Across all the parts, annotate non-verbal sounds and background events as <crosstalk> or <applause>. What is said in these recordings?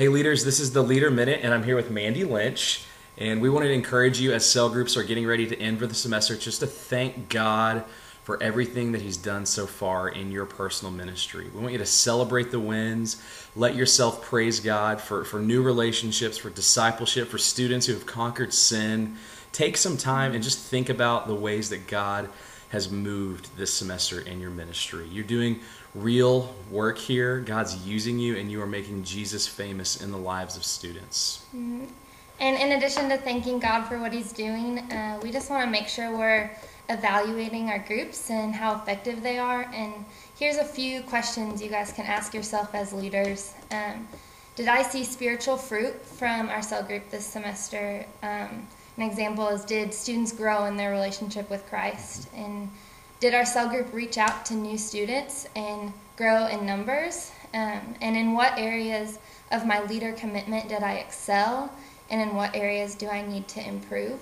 Hey, leaders, this is the Leader Minute, and I'm here with Mandy Lynch. And we wanted to encourage you as cell groups are getting ready to end for the semester just to thank God for everything that He's done so far in your personal ministry. We want you to celebrate the wins. Let yourself praise God for, for new relationships, for discipleship, for students who have conquered sin. Take some time and just think about the ways that God has moved this semester in your ministry. You're doing real work here. God's using you, and you are making Jesus famous in the lives of students. Mm-hmm. And in addition to thanking God for what He's doing, uh, we just want to make sure we're evaluating our groups and how effective they are. And here's a few questions you guys can ask yourself as leaders. Um, did I see spiritual fruit from our cell group this semester? Um, an example is did students grow in their relationship with Christ? And did our cell group reach out to new students and grow in numbers? Um, and in what areas of my leader commitment did I excel? And in what areas do I need to improve?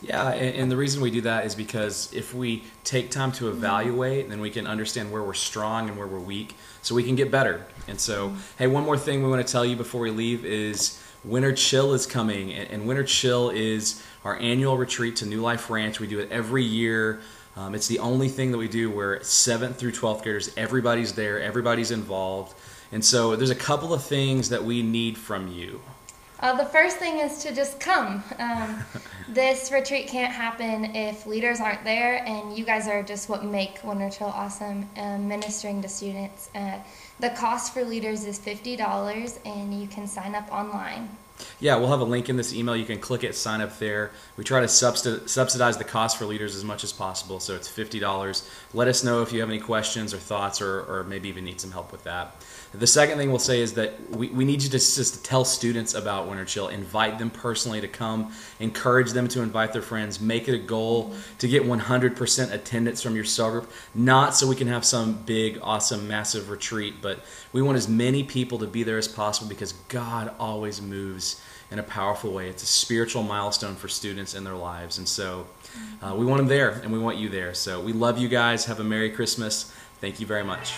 Yeah, and, and, the reason we do that is because if we take time to evaluate, then we can understand where we're strong and where we're weak, so we can get better. And so, hey, one more thing we want to tell you before we leave is Winter Chill is coming, and Winter Chill is our annual retreat to New Life Ranch. We do it every year. Um, it's the only thing that we do where 7th through 12th graders, everybody's there, everybody's involved. And so there's a couple of things that we need from you. Uh, the first thing is to just come. Um, <laughs> this retreat can't happen if leaders aren't there, and you guys are just what make Winter Chill awesome, um, ministering to students. Uh, the cost for leaders is $50, and you can sign up online. Yeah, we'll have a link in this email. You can click it, sign up there. We try to subsidize the cost for leaders as much as possible, so it's $50. Let us know if you have any questions or thoughts or, or maybe even need some help with that. The second thing we'll say is that we, we need you to just tell students about Winter Chill, invite them personally to come, encourage them to invite their friends, make it a goal to get 100% attendance from your cell group, not so we can have some big, awesome, massive retreat, but we want as many people to be there as possible because God always moves in a powerful way. It's a spiritual milestone for students in their lives. And so uh, we want them there and we want you there. So we love you guys. Have a Merry Christmas. Thank you very much.